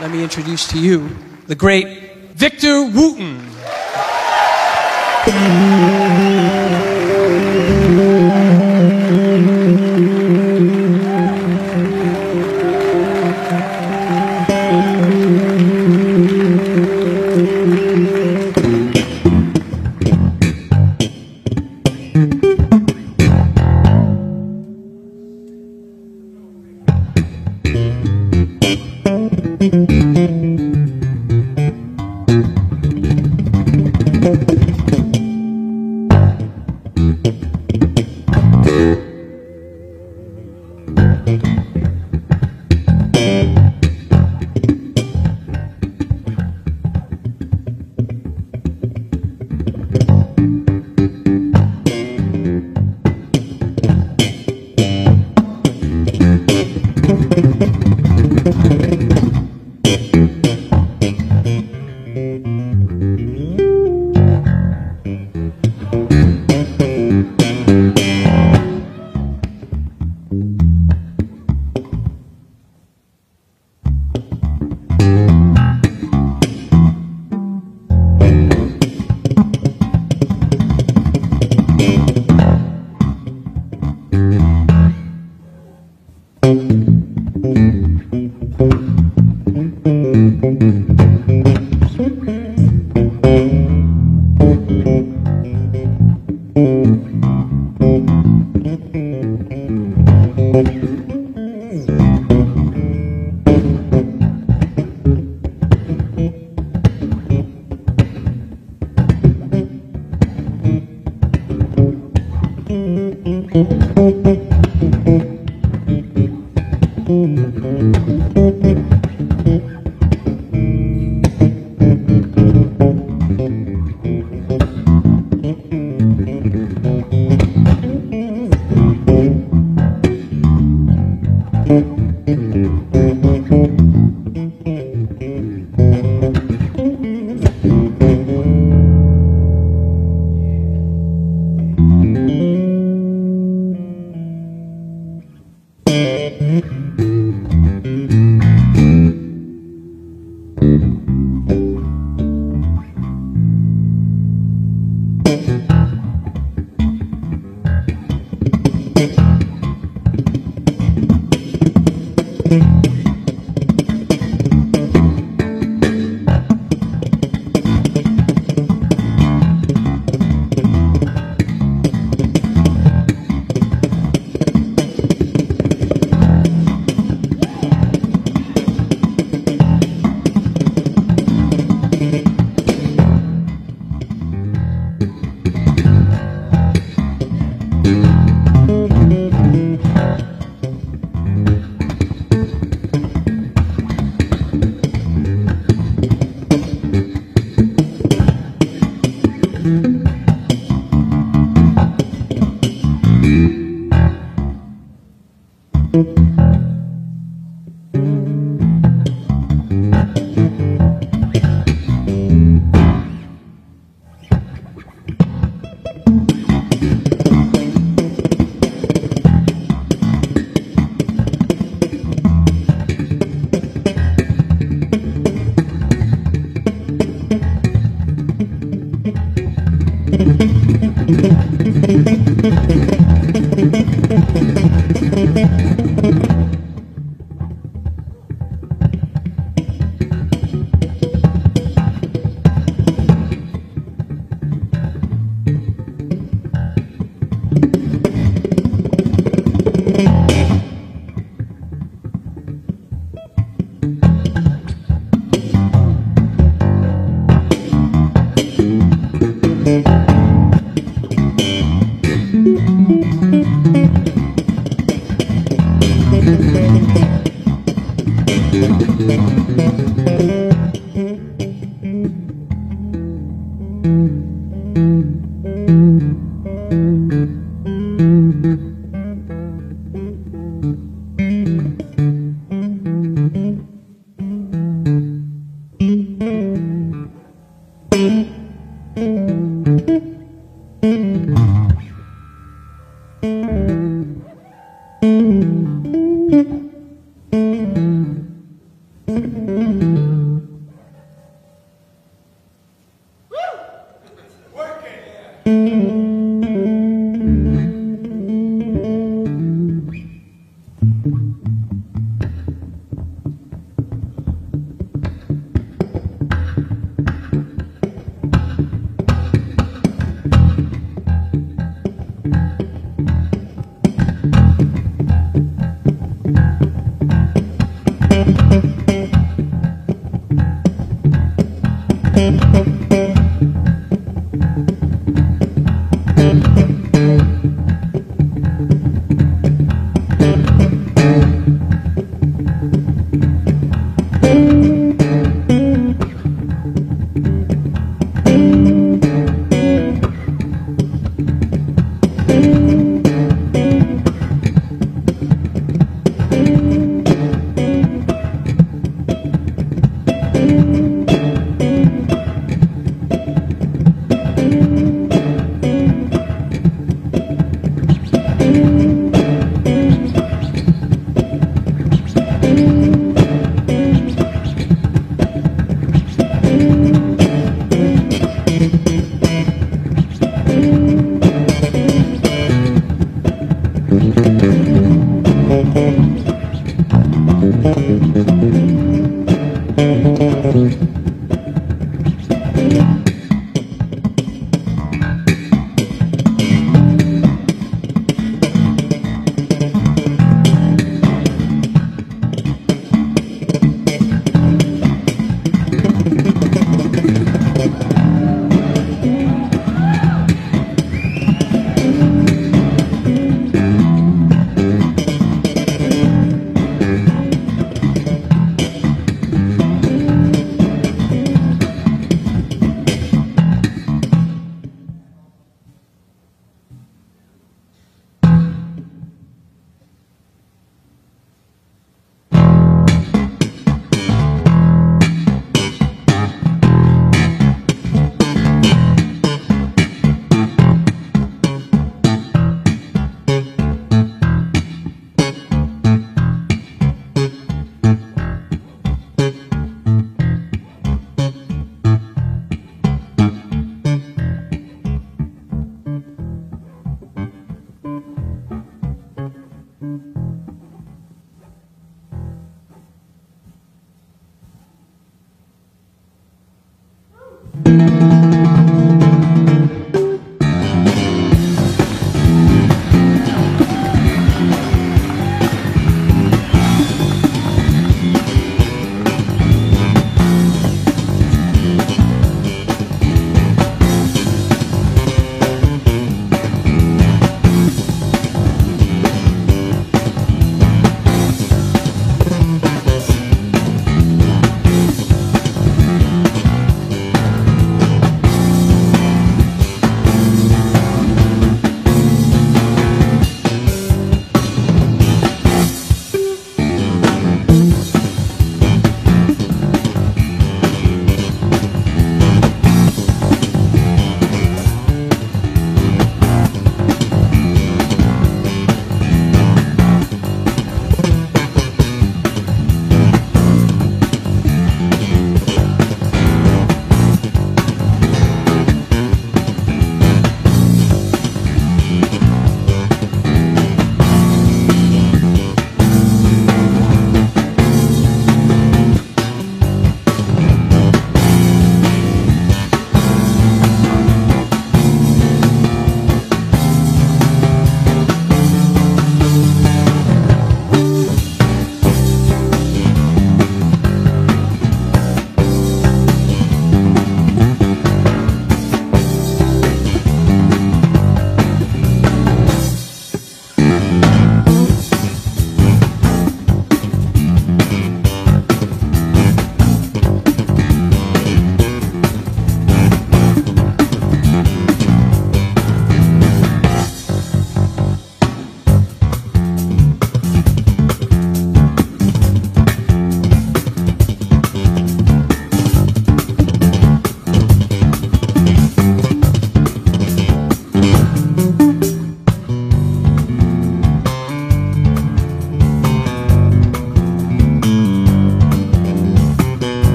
let me introduce to you the great Victor Wooten.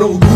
Hold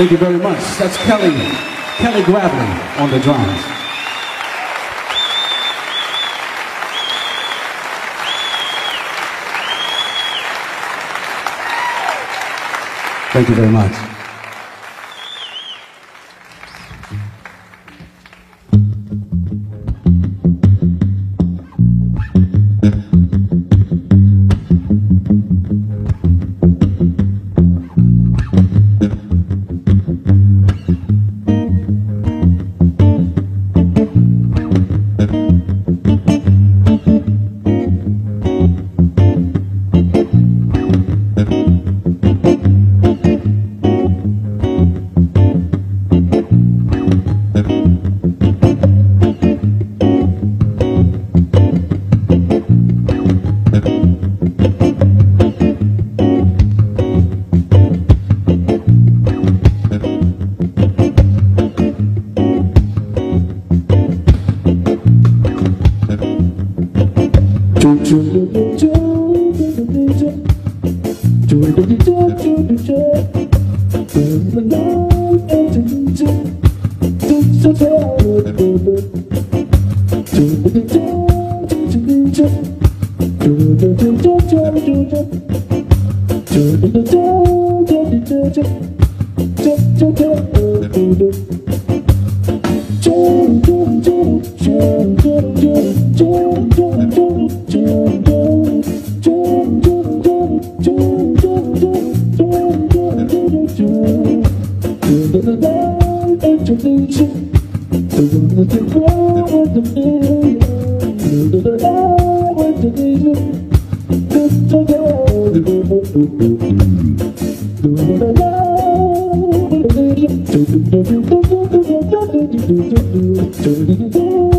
Thank you very much. That's Kenny, Kenny Gravely on the drums. Thank you very much. do do do do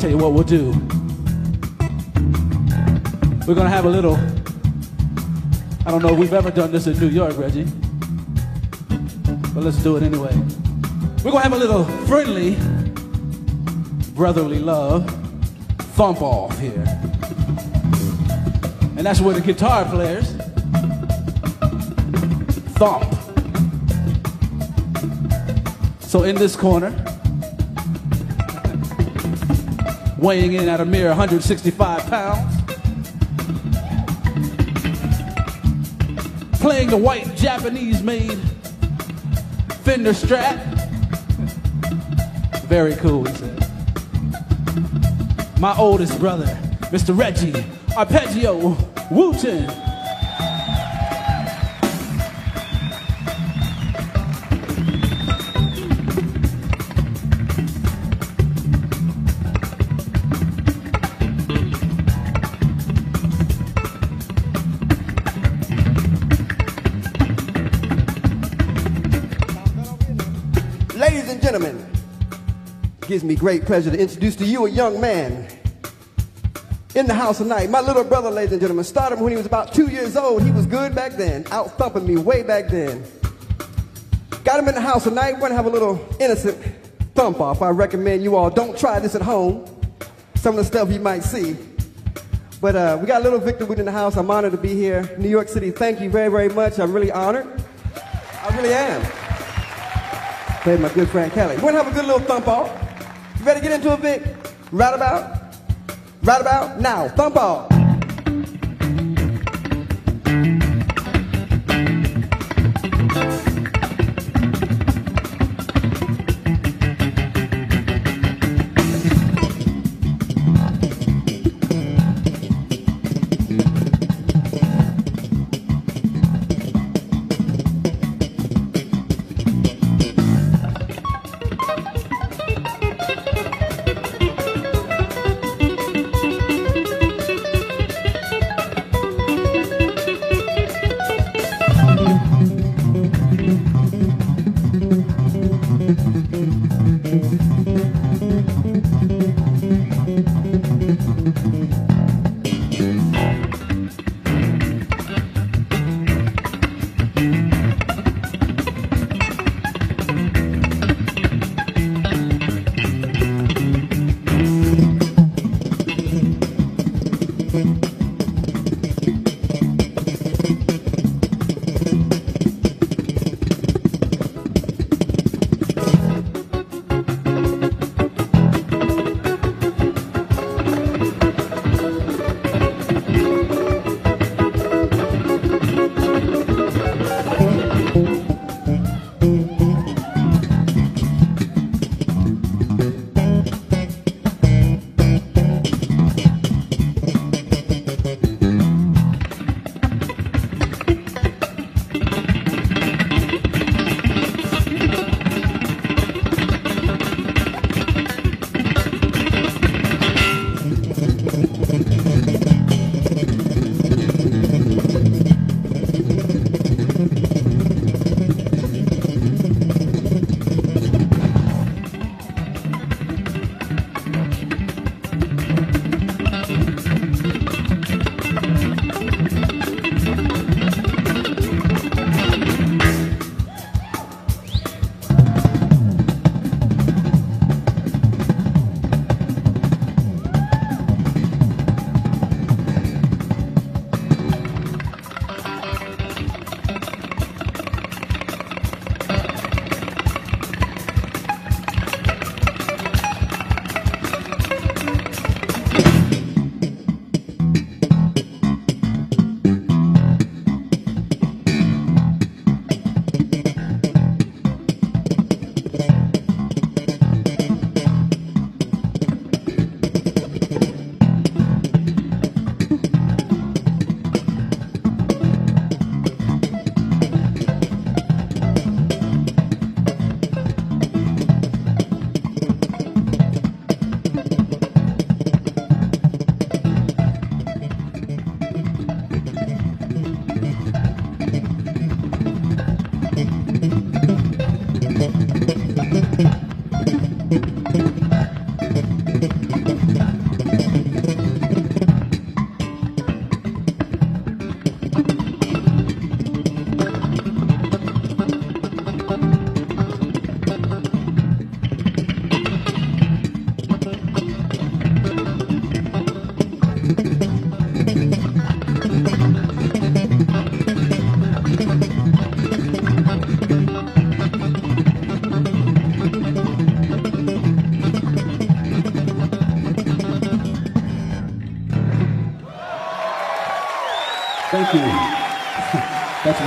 tell you what we'll do. We're gonna have a little. I don't know if we've ever done this in New York, Regi, but let's do it anyway. We're gonna have a little friendly, brotherly love thump off here. And that's where the guitar players thump. So in this corner, weighing in at a mere 165 pounds, playing the white Japanese made Fender Strat. Very cool, he said. My oldest brother, Mr. Regi Arpeggio Wooten. Gives me great pleasure to introduce to you a young man in the house tonight. My little brother, ladies and gentlemen, started when he was about two years old. He was good back then, out thumping me way back then. Got him in the house tonight. We're gonna have a little innocent thump off. I recommend you all don't try this at home. Some of the stuff you might see. But uh, we got a little Victor Wood in the house. I'm honored to be here. New York City, thank you very, very much. I'm really honored. I really am. Played my good friend Kenny. We're gonna have a good little thump off. You ready to get into a Vic? Right about? Right about now. Thump off.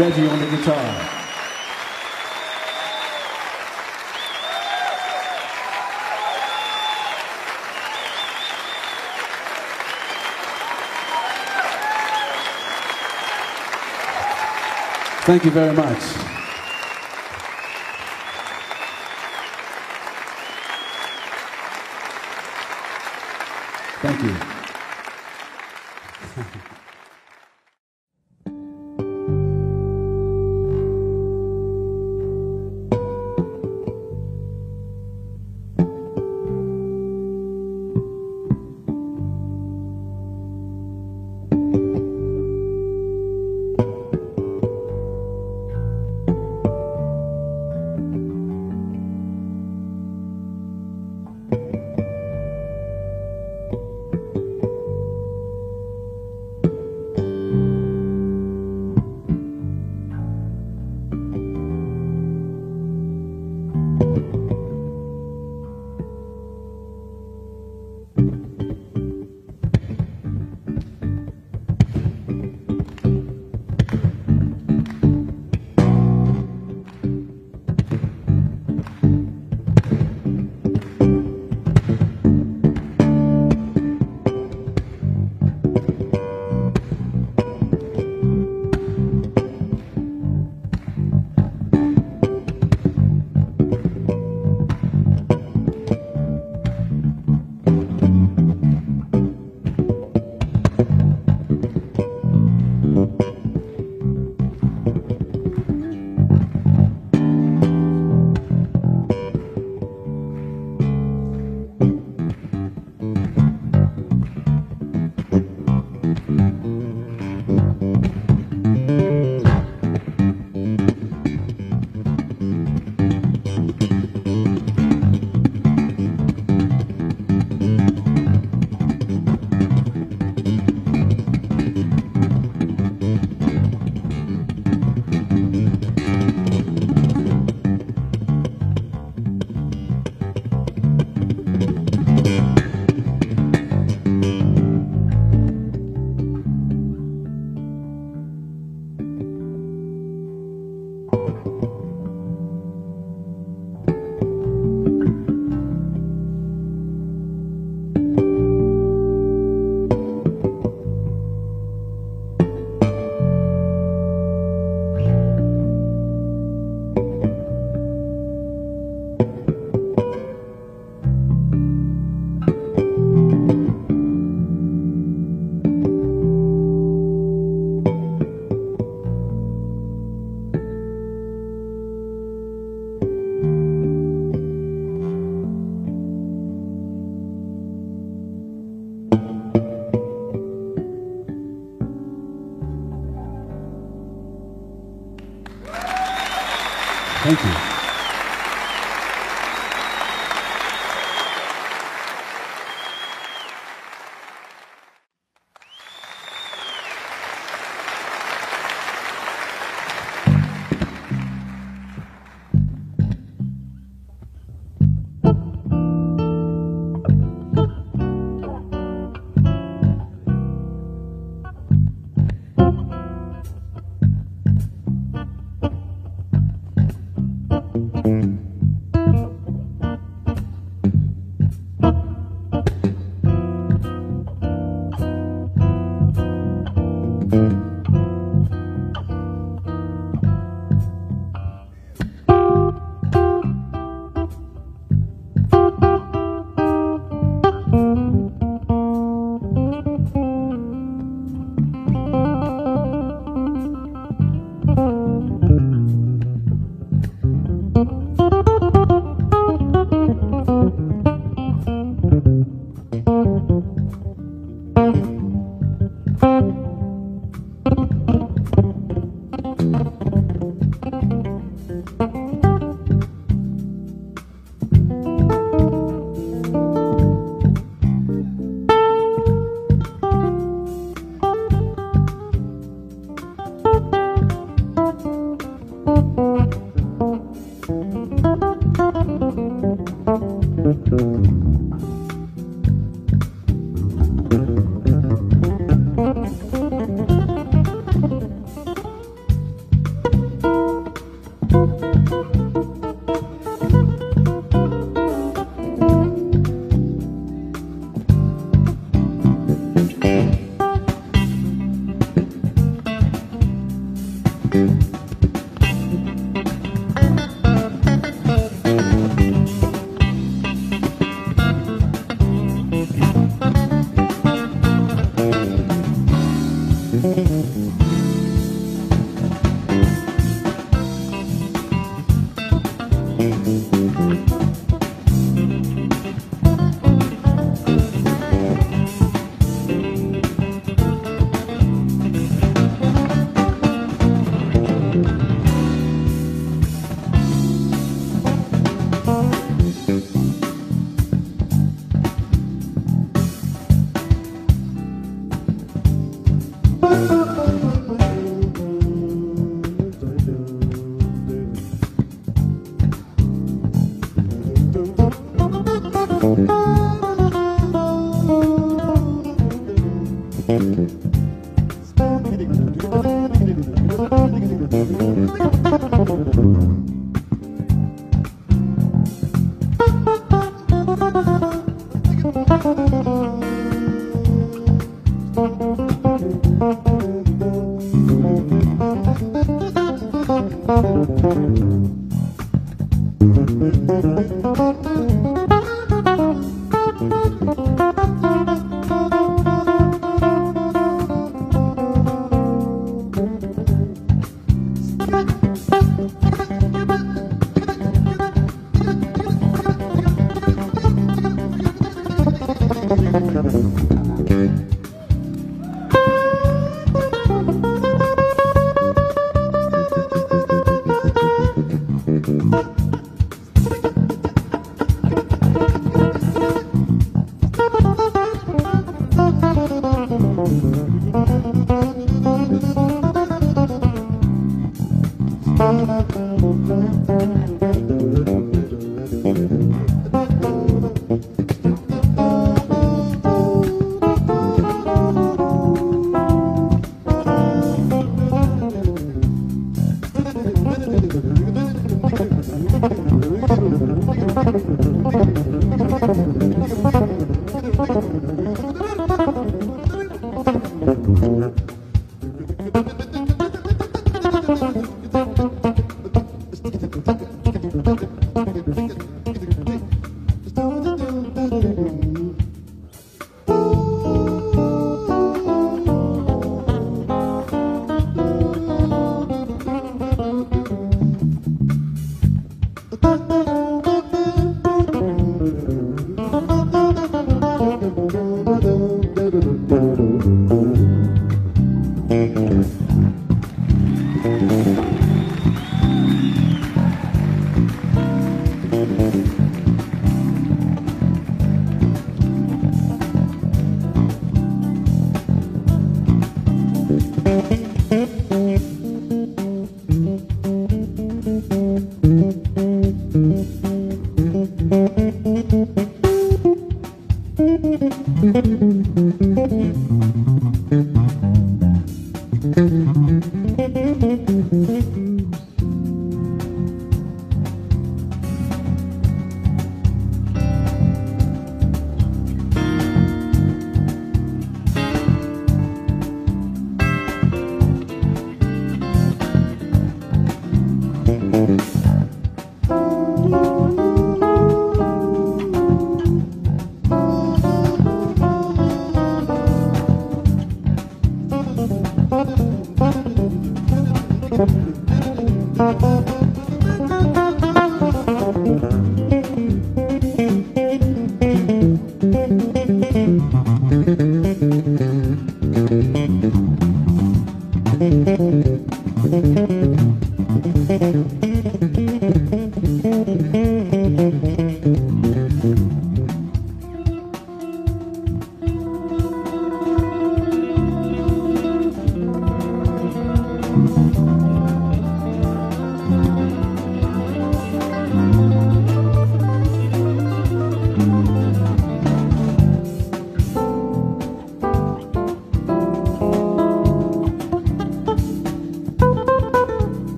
Regi on the guitar. Thank you very much.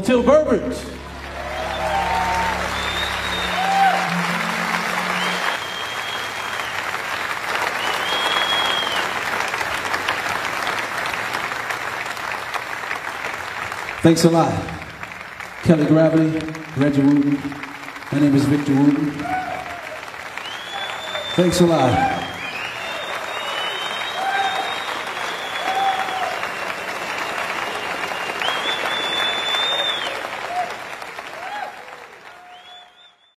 Oteil Burbridge. Thanks a lot. Kenny Gravely, Regi Wooten. My name is Victor Wooten. Thanks a lot.